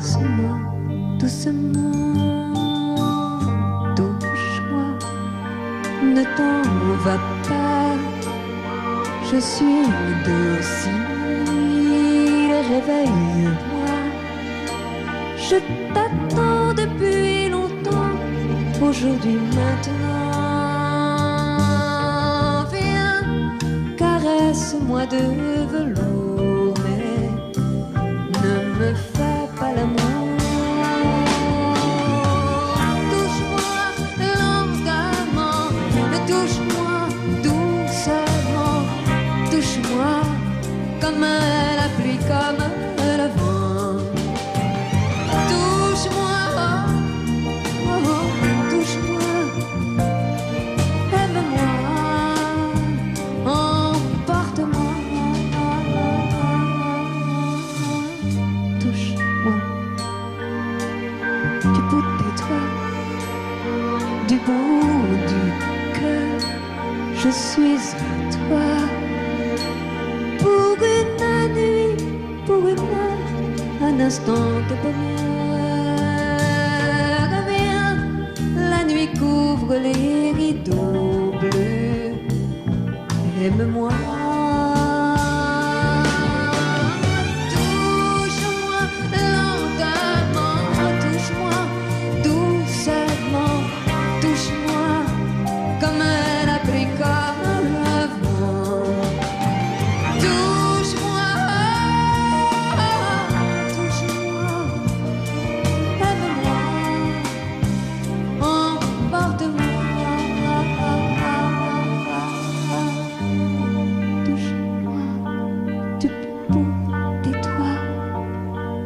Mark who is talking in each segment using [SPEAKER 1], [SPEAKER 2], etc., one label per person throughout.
[SPEAKER 1] berce-moi doucement, touche-moi, ne t'en va pas, je suis docile, réveille-moi, je t'attends depuis longtemps, aujourd'hui maintenant, viens, caresse-moi de velours, comme la pluie, comme le vent. Touche-moi, oh, oh, touche-moi, aime-moi, emporte-moi, touche-moi du bout des doigts, du bout du cœur, je suis à toi. un instant de bonheur. Reviens, la nuit couvre les rideaux bleus. Aime-moi.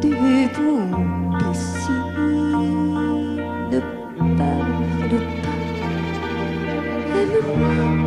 [SPEAKER 1] du bout des cils, ne moi.